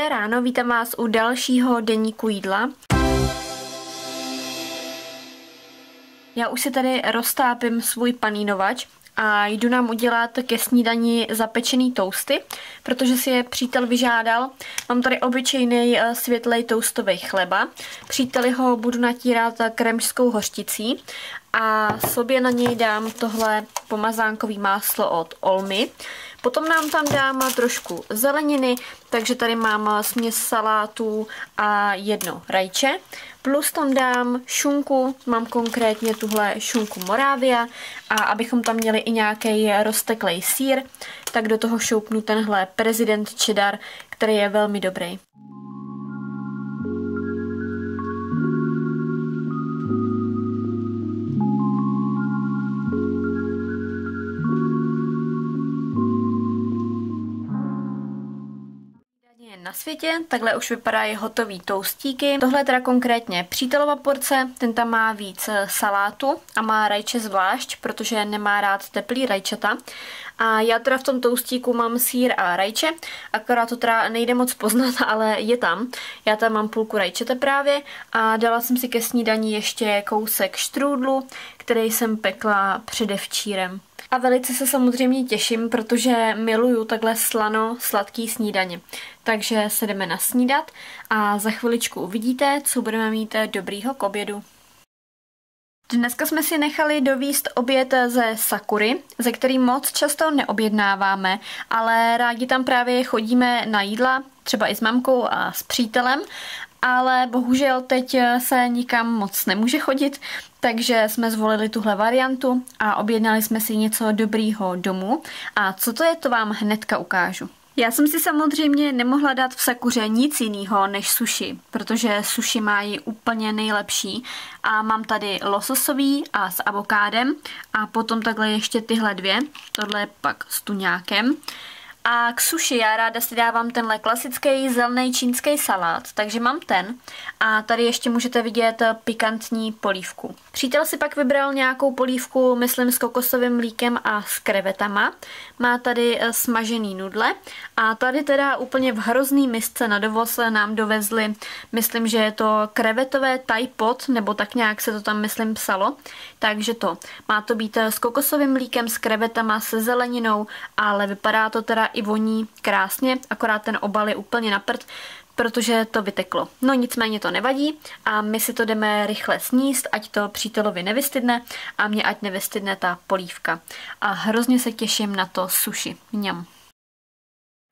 Dobré ráno, vítám vás u dalšího deníku jídla. Já už si tady roztápím svůj panínovač a jdu nám udělat ke snídani zapečený tousty, protože si je přítel vyžádal. Mám tady obyčejný eh, světlej toustový chleba. Příteli ho budu natírat kremžskou hořticí a sobě na něj dám tohle pomazánkový máslo od Olmy. Potom nám tam dám trošku zeleniny, takže tady mám směs salátů a jedno rajče. Plus tam dám šunku, mám konkrétně tuhle šunku Moravia a abychom tam měli i nějaký rozteklej sír, tak do toho šoupnu tenhle prezident cheddar, který je velmi dobrý. Na světě. Takhle už vypadají hotový toustíky. Tohle je teda konkrétně přítelova porce, ten tam má víc eh, salátu a má rajče zvlášť, protože nemá rád teplý rajčata. A já teda v tom toustíku mám sír a rajče, akorát to teda nejde moc poznat, ale je tam. Já tam mám půlku rajčete právě a dala jsem si ke snídaní ještě kousek štrůdlu, který jsem pekla předevčírem. A velice se samozřejmě těším, protože miluju takhle slano sladký snídaně. Takže se jdeme nasnídat a za chviličku uvidíte, co budeme mít dobrýho k obědu. Dneska jsme si nechali dovíst oběd ze Sakury, ze který moc často neobjednáváme, ale rádi tam právě chodíme na jídla, třeba i s mamkou a s přítelem ale bohužel teď se nikam moc nemůže chodit, takže jsme zvolili tuhle variantu a objednali jsme si něco dobrýho domů. A co to je, to vám hnedka ukážu. Já jsem si samozřejmě nemohla dát v Sakuře nic jiného než sushi, protože sushi mají úplně nejlepší a mám tady lososový a s avokádem a potom takhle ještě tyhle dvě, tohle pak s tuňákem. A k suši já ráda si dávám tenhle klasický zelený čínský salát, takže mám ten. A tady ještě můžete vidět pikantní polívku. Přítel si pak vybral nějakou polívku, myslím s kokosovým mlíkem a s krevetama. Má tady eh, smažený nudle a tady teda úplně v hrozný misce na dovoz nám dovezli, myslím, že je to krevetové Thai pot, nebo tak nějak se to tam myslím psalo. Takže to, má to být eh, s kokosovým mlíkem, s krevetama, se zeleninou, ale vypadá to teda i voní krásně, akorát ten obal je úplně na prd, protože to vyteklo. No nicméně to nevadí a my si to jdeme rychle sníst, ať to přítelovi nevystydne a mě ať nevystydne ta polívka. A hrozně se těším na to sushi. Mňam.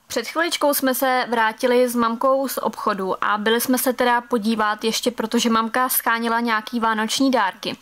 Před chviličkou jsme se vrátili s mamkou z obchodu a byli jsme se teda podívat ještě, protože mamka schánila nějaký vánoční dárky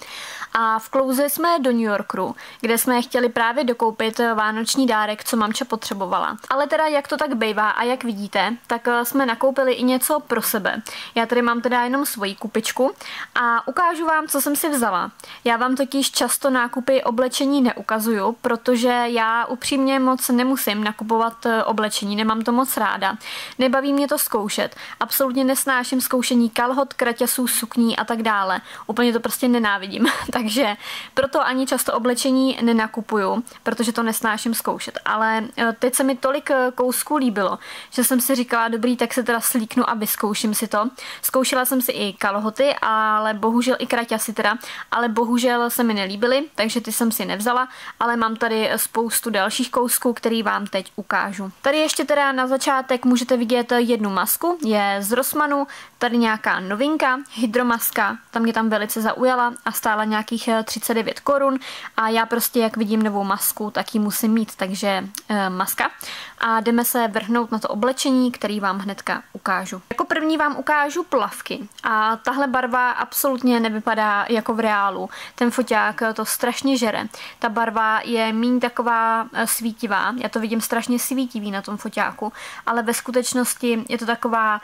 a vklouzli jsme do New Yorku, kde jsme chtěli právě dokoupit vánoční dárek, co mamča potřebovala. Ale teda jak to tak bývá a jak vidíte, tak eh, jsme nakoupili i něco pro sebe. Já tady mám teda jenom svoji kupičku a ukážu vám, co jsem si vzala. Já vám totiž často nákupy oblečení neukazuju, protože já upřímně moc nemusím nakupovat eh, oblečení, nemám to moc ráda. Nebaví mě to zkoušet. Absolutně nesnáším zkoušení kalhot, kraťasů, sukní a tak dále. Úplně to prostě nenávidím. takže proto ani často oblečení nenakupuju, protože to nesnáším zkoušet. Ale e, teď se mi tolik e, kousků líbilo, že jsem si říkala, dobrý, tak se teda slíknu a vyzkouším si to. Zkoušela jsem si i kalhoty, ale bohužel i kraťasy teda, ale bohužel se mi nelíbily, takže ty jsem si nevzala, ale mám tady spoustu dalších kousků, který vám teď ukážu. Tady ještě teda na začátek můžete vidět jednu masku, je z Rossmanu, tady nějaká novinka, hydromaska, ta mě tam velice zaujala a stála nějakých 39 eh, korun a já prostě jak vidím novou masku, tak ji musím mít, takže e, maska. A jdeme se vrhnout na to oblečení, který vám hnedka ukážu. Jako první vám ukážu plavky a tahle barva absolutně nevypadá jako v reálu. Ten foťák to strašně žere. Ta barva je méně taková eh, svítivá, já to vidím strašně svítivý na tom foťáku, ale ve skutečnosti je to taková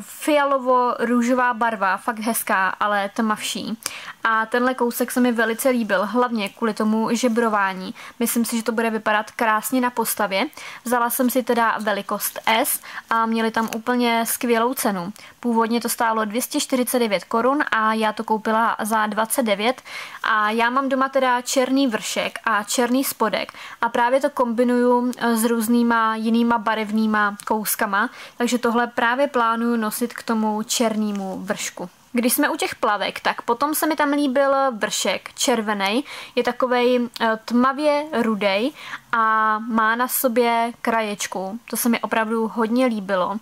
fialovo-růžová barva, fakt hezká, ale tmavší. A tenhle kousek se mi velice líbil, hlavně kvůli tomu žebrování. Myslím si, že to bude vypadat krásně na postavě. Vzala jsem si teda velikost S a měli tam úplně skvělou cenu. Původně to stálo 249 korun a já to koupila za 29 a já mám doma teda černý vršek a černý spodek a právě to kombinuju s různýma jinýma barevnýma kouskama, takže tohle právě plánuju nosit k tomu černému vršku. Když jsme u těch plavek, tak potom se mi tam líbil vršek červený, je takovej eh, tmavě rudej a má na sobě kraječku. To se mi opravdu hodně líbilo.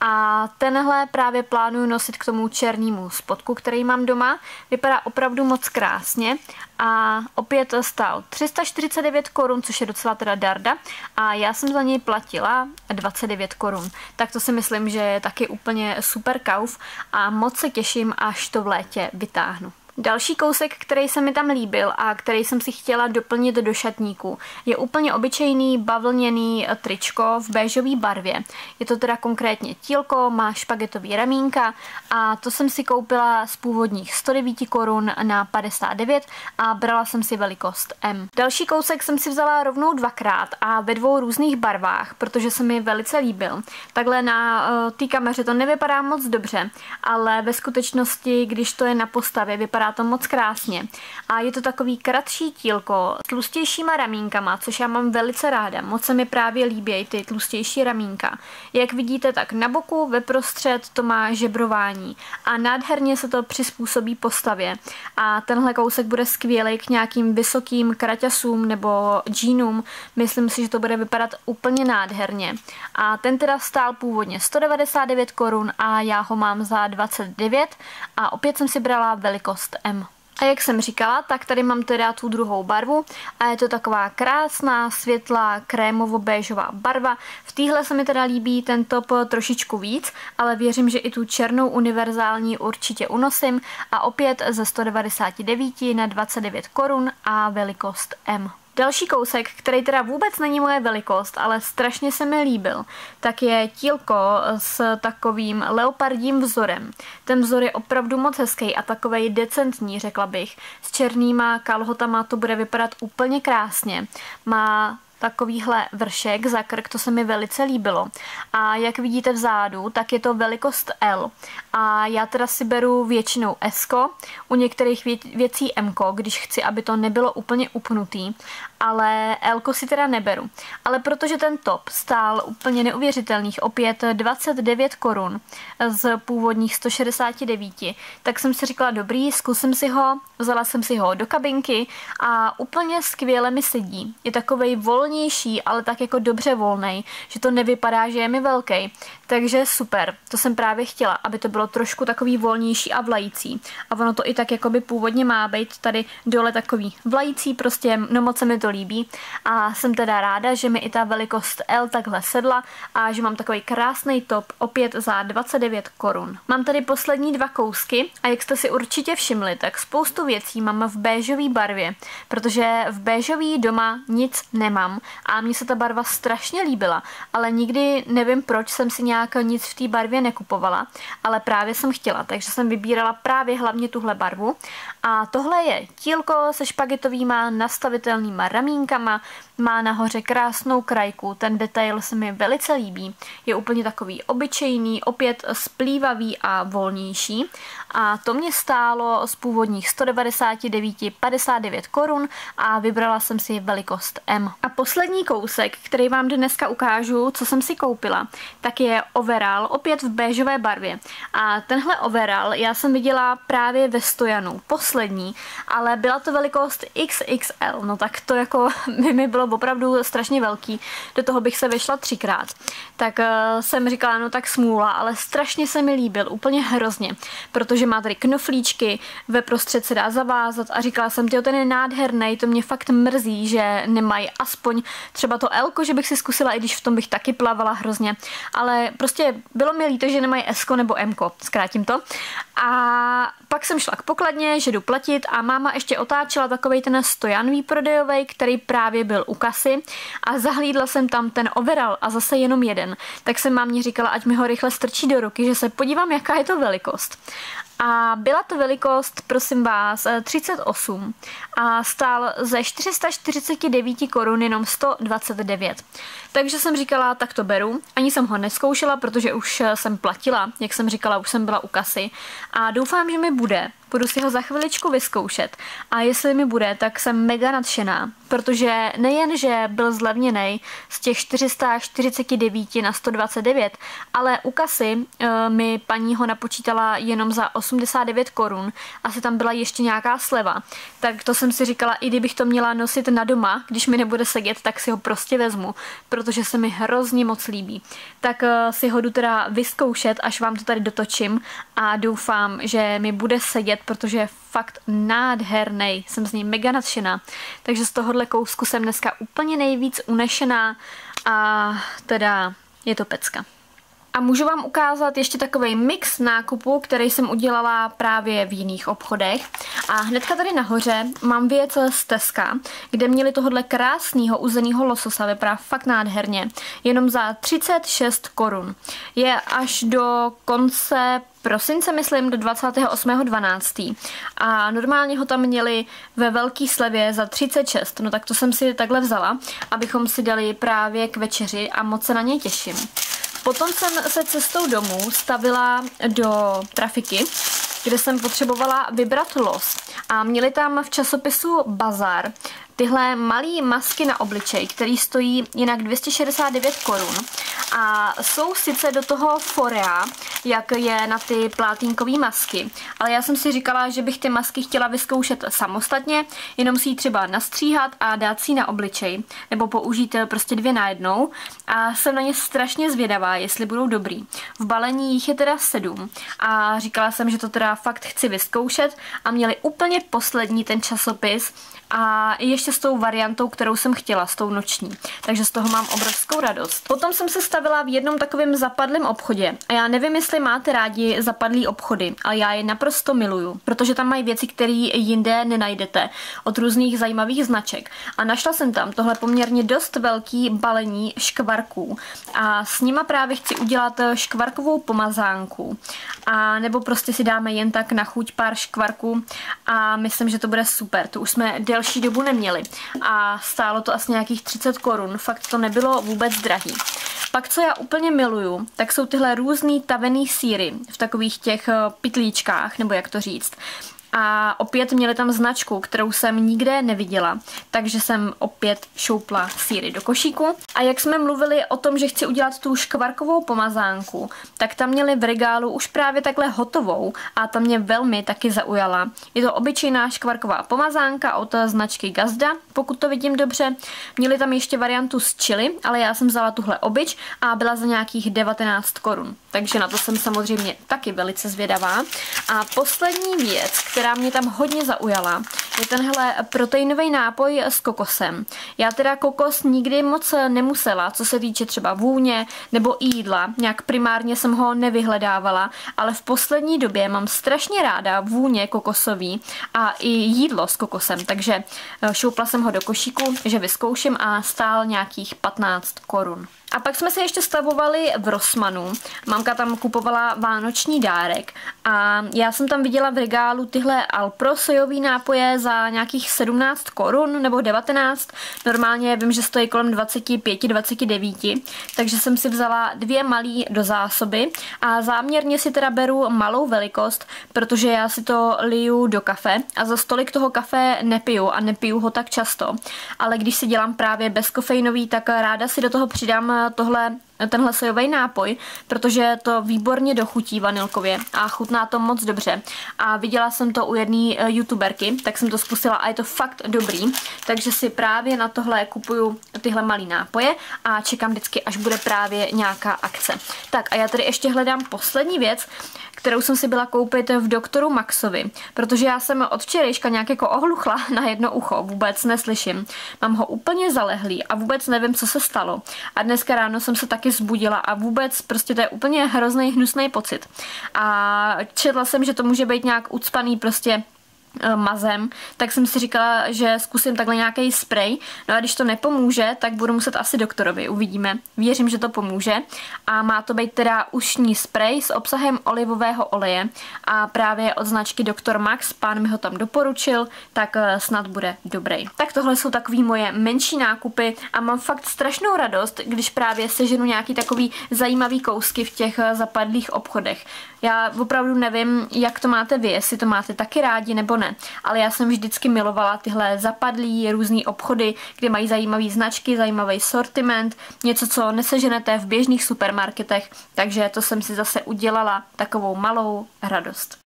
A tenhle právě plánuju nosit k tomu černému spodku, který mám doma. Vypadá opravdu moc krásně a opět stál 349 korun, což je docela teda darda a já jsem za něj platila 29 korun. Tak to si myslím, že je taky úplně super kauf a moc se těším, až to v létě vytáhnu. Další kousek, který se mi tam líbil a který jsem si chtěla doplnit do šatníku, je úplně obyčejný bavlněný tričko v béžové barvě. Je to teda konkrétně tílko, má špagetový ramínka a to jsem si koupila z původních 109 korun na 59 a brala jsem si velikost M. Další kousek jsem si vzala rovnou dvakrát a ve dvou různých barvách, protože se mi velice líbil. Takhle na uh, té kameře to nevypadá moc dobře, ale ve skutečnosti, když to je na postavě, vypadá to moc krásně. A je to takový kratší tílko s tlustějšíma ramínkama, což já mám velice ráda. Moc se mi právě líbí ty tlustější ramínka. Jak vidíte, tak na boku, ve prostřed to má žebrování a nádherně se to přizpůsobí postavě. A tenhle kousek bude skvělý k nějakým vysokým kraťasům nebo džínům. Myslím si, že to bude vypadat úplně nádherně. A ten teda stál původně 199 korun a já ho mám za 29 a opět jsem si brala velikost M. A jak jsem říkala, tak tady mám teda tu druhou barvu a je to taková krásná, světlá, krémovo-béžová barva. V téhle se mi teda líbí ten top trošičku víc, ale věřím, že i tu černou univerzální určitě unosím a opět ze 199 na 29 korun a velikost M. Další kousek, který teda vůbec není moje velikost, ale strašně se mi líbil, tak je tílko s takovým leopardím vzorem. Ten vzor je opravdu moc hezký a takovej decentní, řekla bych. S černýma kalhotama to bude vypadat úplně krásně. Má takovýhle vršek za krk, to se mi velice líbilo. A jak vidíte vzadu, tak je to velikost L. A já teda si beru většinou S, u některých věcí M, když chci, aby to nebylo úplně upnutý, ale L si teda neberu. Ale protože ten top stál úplně neuvěřitelných, opět 29 korun z původních 169, tak jsem si říkala, dobrý, zkusím si ho, vzala jsem si ho do kabinky a úplně skvěle mi sedí. Je takovej volný volnější, ale tak jako dobře volný, že to nevypadá, že je mi velký. Takže super, to jsem právě chtěla, aby to bylo trošku takový volnější a vlající. A ono to i tak jako by původně má být tady dole takový vlající, prostě no moc se mi to líbí. A jsem teda ráda, že mi i ta velikost L takhle sedla a že mám takový krásný top opět za 29 korun. Mám tady poslední dva kousky a jak jste si určitě všimli, tak spoustu věcí mám v béžové barvě, protože v béžový doma nic nemám a mně se ta barva strašně líbila, ale nikdy nevím, proč jsem si nějak nic v té barvě nekupovala, ale právě jsem chtěla, takže jsem vybírala právě hlavně tuhle barvu a tohle je tílko se špagetovýma nastavitelnýma ramínkama, má nahoře krásnou krajku, ten detail se mi velice líbí, je úplně takový obyčejný, opět splývavý a volnější. A to mě stálo z původních 199 59 korun a vybrala jsem si velikost M. A poslední kousek, který vám dneska ukážu, co jsem si koupila, tak je overall, opět v béžové barvě. A tenhle overall já jsem viděla právě ve Stojanu, poslední, ale byla to velikost XXL, no tak to jako by mi bylo opravdu strašně velký, do toho bych se vyšla třikrát. Tak uh, jsem říkala, no tak smůla, ale strašně se mi líbil, úplně hrozně, protože má tady knoflíčky, ve prostřed se dá zavázat a říkala jsem, ty ten je nádherný, to mě fakt mrzí, že nemají aspoň třeba to Elko, že bych si zkusila, i když v tom bych taky plavala hrozně, ale prostě bylo mi líto, že nemají Esko nebo Mko, zkrátím to. A pak jsem šla k pokladně, že jdu platit a máma ještě otáčela takový ten stojan výprodejový, který právě byl u kasy a zahlídla jsem tam ten overall a zase jenom jeden. Tak jsem mámě říkala, ať mi ho rychle strčí do ruky, že se podívám, jaká je to velikost. a byla to velikost, prosím vás, 38 a stál ze 449 korun jenom 129. Takže jsem říkala, tak to beru. Ani jsem ho neskoušela, protože už jsem platila, jak jsem říkala, už jsem byla u kasy a doufám, že mi bude, Budu si ho za chviličku vyzkoušet a jestli mi bude, tak jsem mega nadšená, protože nejen, že byl zlevněný z těch 449 na 129, ale u kasy e, mi paní ho napočítala jenom za 89 korun, asi tam byla ještě nějaká sleva, tak to jsem si říkala, i kdybych to měla nosit na doma, když mi nebude sedět, tak si ho prostě vezmu, protože se mi hrozně moc líbí. Tak e, si ho jdu teda vyzkoušet, až vám to tady dotočím a doufám, že mi bude sedět protože je fakt nádherný. Jsem z něj mega nadšená. Takže z tohohle kousku jsem dneska úplně nejvíc unešená a teda je to pecka. A můžu vám ukázat ještě takový mix nákupu, který jsem udělala právě v jiných obchodech. A hnedka tady nahoře mám věc z Teska, kde měli tohohle krásného uzeného lososa, vypadá fakt nádherně, jenom za 36 korun. Je až do konce prosince, myslím, do 28.12. A normálně ho tam měli ve velký slevě za 36. No tak to jsem si takhle vzala, abychom si dali právě k večeři a moc se na něj těším. Potom jsem se cestou domů stavila do trafiky, kde jsem potřebovala vybrat los. A měli tam v časopisu Bazar tyhle malé masky na obličej, který stojí jinak 269 korun a jsou sice do toho forea, jak je na ty plátínkové masky, ale já jsem si říkala, že bych ty masky chtěla vyzkoušet samostatně, jenom si ji třeba nastříhat a dát si na obličej, nebo použít prostě dvě najednou a jsem na ně strašně zvědavá, jestli budou dobrý. V balení jich je teda sedm a říkala jsem, že to teda fakt chci vyzkoušet a měli úplně poslední ten časopis a ještě s tou variantou, kterou jsem chtěla, s tou noční. Takže z toho mám obrovskou radost. Potom jsem se stavila v jednom takovém zapadlém obchodě a já nevím, jestli máte rádi zapadlý obchody, ale já je naprosto miluju, protože tam mají věci, které jinde nenajdete od různých zajímavých značek. A našla jsem tam tohle poměrně dost velký balení škvarků a s nima právě chci udělat škvarkovou pomazánku a nebo prostě si dáme jen tak na chuť pár škvarků a myslím, že to bude super. To už jsme del delší dobu neměli. A stálo to asi nějakých 30 korun, fakt to nebylo vůbec drahý. Pak, co já úplně miluju, tak jsou tyhle různý tavený síry v takových těch eh, pitlíčkách, nebo jak to říct a opět měli tam značku, kterou jsem nikde neviděla, takže jsem opět šoupla síry do košíku. A jak jsme mluvili o tom, že chci udělat tu škvarkovou pomazánku, tak tam měli v regálu už právě takhle hotovou a ta mě velmi taky zaujala. Je to obyčejná škvarková pomazánka od značky Gazda, pokud to vidím dobře. Měli tam ještě variantu s chili, ale já jsem vzala tuhle obyč a byla za nějakých 19 korun. Takže na to jsem samozřejmě taky velice zvědavá. A poslední věc, která mě tam hodně zaujala, je tenhle proteinový nápoj s kokosem. Já teda kokos nikdy moc nemusela, co se týče třeba vůně nebo jídla. Nějak primárně jsem ho nevyhledávala, ale v poslední době mám strašně ráda vůně kokosový a i jídlo s kokosem, takže eh, šoupla jsem ho do košíku, že vyzkouším a stál nějakých 15 korun. A pak jsme se ještě stavovali v Rosmanu. Mamka tam kupovala vánoční dárek a já jsem tam viděla v regálu tyhle Alpro sojový nápoje za nějakých 17 korun nebo 19. Normálně vím, že stojí kolem 25-29, takže jsem si vzala dvě malý do zásoby a záměrně si teda beru malou velikost, protože já si to liju do kafe a za stolik toho kafe nepiju a nepiju ho tak často. Ale když si dělám právě bezkofeinový, tak ráda si do toho přidám tohle tenhle sojový nápoj, protože to výborně dochutí vanilkově a chutná to moc dobře. A viděla jsem to u jedné eh, youtuberky, tak jsem to zkusila a je to fakt dobrý. Takže si právě na tohle kupuju tyhle malý nápoje a čekám vždycky, až bude právě nějaká akce. Tak a já tady ještě hledám poslední věc, kterou jsem si byla koupit v doktoru Maxovi, protože já jsem od včerejška nějak jako ohluchla na jedno ucho, vůbec neslyším. Mám ho úplně zalehlý a vůbec nevím, co se stalo. A dneska ráno jsem se taky zbudila a vůbec prostě to je úplně hrozný hnusný pocit. A četla jsem, že to může být nějak ucpaný prostě mazem, tak jsem si říkala, že zkusím takhle nějaký spray. No a když to nepomůže, tak budu muset asi doktorovi, uvidíme. Věřím, že to pomůže. A má to být teda ušní spray s obsahem olivového oleje a právě od značky Dr. Max, pán mi ho tam doporučil, tak eh, snad bude dobrý. Tak tohle jsou takový moje menší nákupy a mám fakt strašnou radost, když právě seženu nějaký takový zajímavý kousky v těch eh, zapadlých obchodech. Já opravdu nevím, jak to máte vy, jestli to máte taky rádi nebo ne, ale já jsem vždycky milovala tyhle zapadlý různý obchody, kde mají zajímavé značky, zajímavý sortiment, něco, co neseženete v běžných supermarketech, takže to jsem si zase udělala takovou malou radost.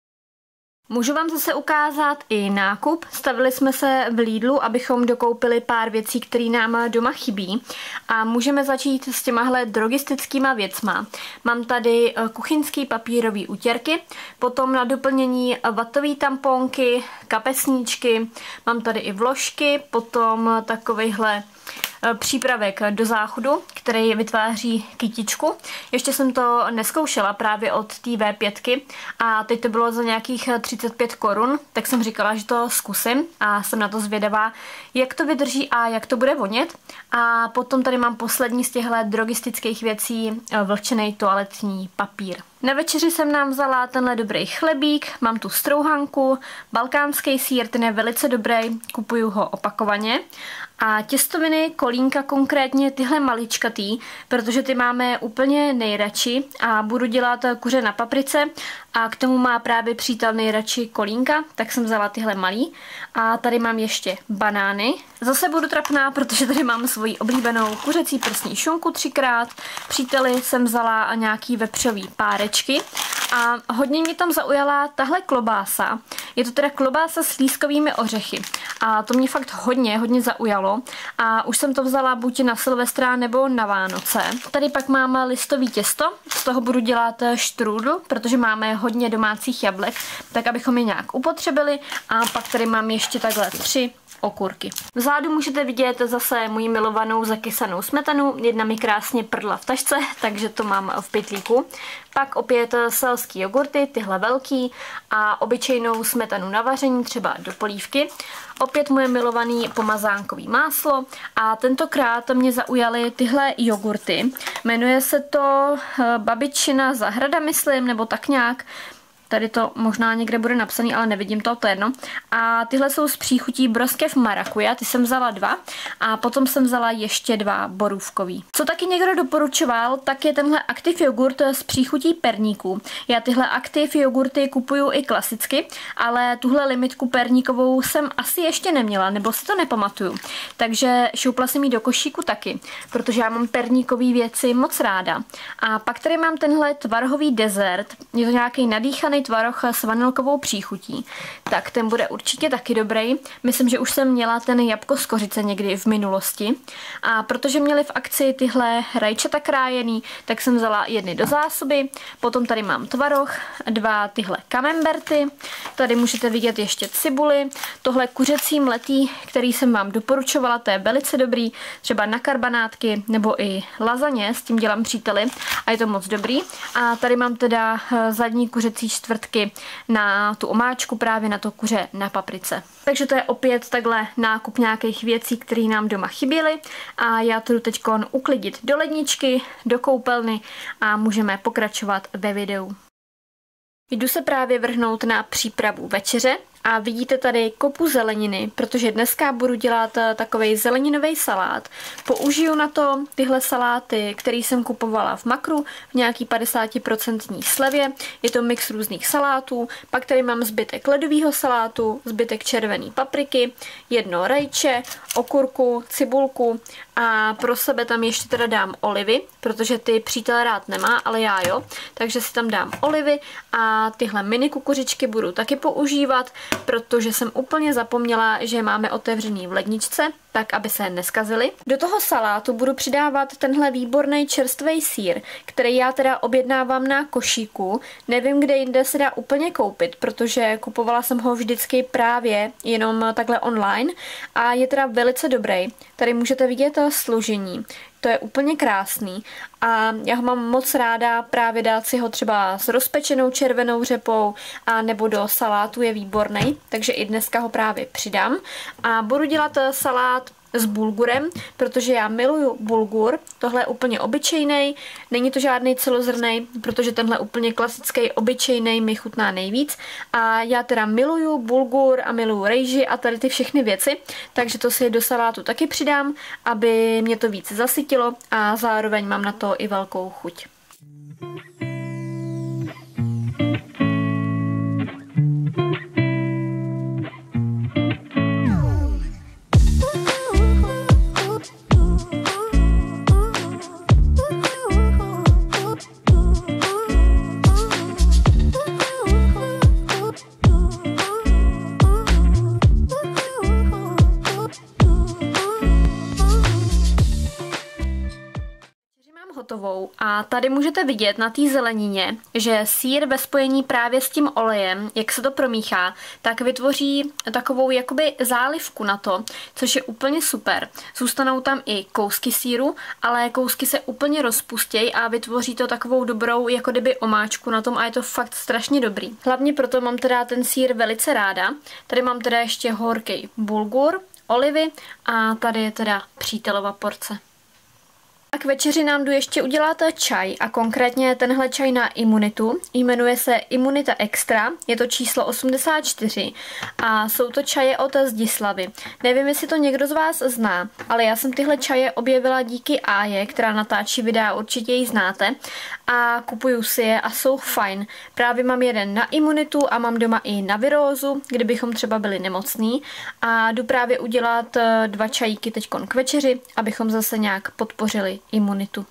Můžu vám zase ukázat i nákup. Stavili jsme se v Lidlu, abychom dokoupili pár věcí, které nám doma chybí. A můžeme začít s těmahle drogistickýma věcma. Mám tady eh, kuchyňský papírový utěrky, potom na doplnění vatové tamponky, kapesníčky, mám tady i vložky, potom takovejhle přípravek do záchodu, který vytváří kytičku. Ještě jsem to neskoušela právě od té V5 a teď to bylo za nějakých 35 korun, tak jsem říkala, že to zkusím a jsem na to zvědavá, jak to vydrží a jak to bude vonět. A potom tady mám poslední z těchto drogistických věcí eh, vlčený toaletní papír. Na večeři jsem nám vzala tenhle dobrý chlebík, mám tu strouhanku, balkánský sír, ten je velice dobrý, kupuju ho opakovaně a těstoviny, kolínka konkrétně tyhle maličkatý, protože ty máme úplně nejradši a budu dělat kuře na paprice a k tomu má právě přítel nejradši kolínka, tak jsem vzala tyhle malý. A tady mám ještě banány. Zase budu trapná, protože tady mám svoji oblíbenou kuřecí prsní šunku třikrát. Příteli jsem vzala nějaký vepřový párečky a hodně mě tam zaujala tahle klobása. Je to teda klobása s lískovými ořechy. A to mě fakt hodně, hodně zaujalo. A už jsem to vzala buď na Silvestra nebo na Vánoce. Tady pak mám listový těsto, z toho budu dělat štrůdl, protože máme hodně domácích jablek, tak abychom je nějak upotřebili. A pak tady mám ještě takhle tři okurky. Vzadu můžete vidět zase moji milovanou zakysanou smetanu, jedna mi krásně prdla v tašce, takže to mám v pytlíku. Pak opět selský jogurty, tyhle velký a obyčejnou smetanu na vaření, třeba do polívky. Opět moje milovaný pomazánkový máslo a tentokrát mě zaujaly tyhle jogurty. Jmenuje se to eh, Babičina zahrada, myslím, nebo tak nějak. Tady to možná někde bude napsaný, ale nevidím to, to jedno. A tyhle jsou z příchutí broskev marakuja, ty jsem vzala dva a potom jsem vzala ještě dva borůvkový. Co taky někdo doporučoval, tak je tenhle aktiv jogurt z příchutí perníků. Já tyhle aktiv jogurty kupuju i klasicky, ale tuhle limitku perníkovou jsem asi ještě neměla, nebo si to nepamatuju. Takže šoupla jsem ji do košíku taky, protože já mám perníkový věci moc ráda. A pak tady mám tenhle tvarhový dezert, je to nějaký nadýchaný tvaroh s vanilkovou příchutí, tak ten bude určitě taky dobrý. Myslím, že už jsem měla ten jabko z kořice někdy v minulosti. A protože měli v akci tyhle rajčata krájený, tak jsem vzala jedny do zásoby. Potom tady mám tvaroh, dva tyhle kamemberty. Tady můžete vidět ještě cibuli. Tohle kuřecí mletý, který jsem vám doporučovala, to je velice dobrý. Třeba na karbanátky nebo i lazaně, s tím dělám příteli a je to moc dobrý. A tady mám teda eh, zadní kuřecí čtvrt čtvrtky na tu omáčku právě na to kuře na paprice. Takže to je opět takhle nákup nějakých věcí, které nám doma chyběly a já to jdu teď uklidit do ledničky, do koupelny a můžeme pokračovat ve videu. Jdu se právě vrhnout na přípravu večeře a vidíte tady kopu zeleniny, protože dneska budu dělat eh, takový zeleninový salát. Použiju na to tyhle saláty, které jsem kupovala v Makru v nějaký 50% slevě. Je to mix různých salátů. Pak tady mám zbytek ledového salátu, zbytek červené papriky, jedno rajče, okurku, cibulku a pro sebe tam ještě teda dám olivy, protože ty přítel rád nemá, ale já jo. Takže si tam dám olivy a tyhle mini kukuřičky budu taky používat protože jsem úplně zapomněla, že máme otevřený v ledničce, tak aby se neskazily. Do toho salátu budu přidávat tenhle výborný čerstvý sír, který já teda objednávám na košíku. Nevím, kde jinde se dá úplně koupit, protože kupovala jsem ho vždycky právě jenom takhle online a je teda velice dobrý. Tady můžete vidět složení to je úplně krásný. A já ho mám moc ráda právě dát si ho třeba s rozpečenou červenou řepou a nebo do salátu je výborný, takže i dneska ho právě přidám. A budu dělat salát s bulgurem, protože já miluju bulgur. Tohle je úplně obyčejný, není to žádný celozrný, protože tenhle úplně klasický obyčejný mi chutná nejvíc. A já teda miluju bulgur a miluju rejži a tady ty všechny věci, takže to si do salátu taky přidám, aby mě to víc zasytilo a zároveň mám na to i velkou chuť. Hotovou a tady můžete vidět na té zelenině, že sír ve spojení právě s tím olejem, jak se to promíchá, tak vytvoří takovou jakoby zálivku na to, což je úplně super. Zůstanou tam i kousky síru, ale kousky se úplně rozpustějí a vytvoří to takovou dobrou jako kdyby omáčku na tom a je to fakt strašně dobrý. Hlavně proto mám teda ten sír velice ráda. Tady mám teda ještě horký bulgur, olivy a tady je teda přítelova porce. A k večeři nám jdu ještě udělat čaj a konkrétně tenhle čaj na imunitu. Jmenuje se Imunita Extra, je to číslo 84 a jsou to čaje od Zdislavy. Nevím, jestli to někdo z vás zná, ale já jsem tyhle čaje objevila díky Aje, která natáčí videa, určitě ji znáte a kupuju si je a jsou fajn. Právě mám jeden na imunitu a mám doma i na virózu, kdybychom třeba byli nemocní a jdu právě udělat dva čajíky teď k večeři, abychom zase nějak podpořili imunitu.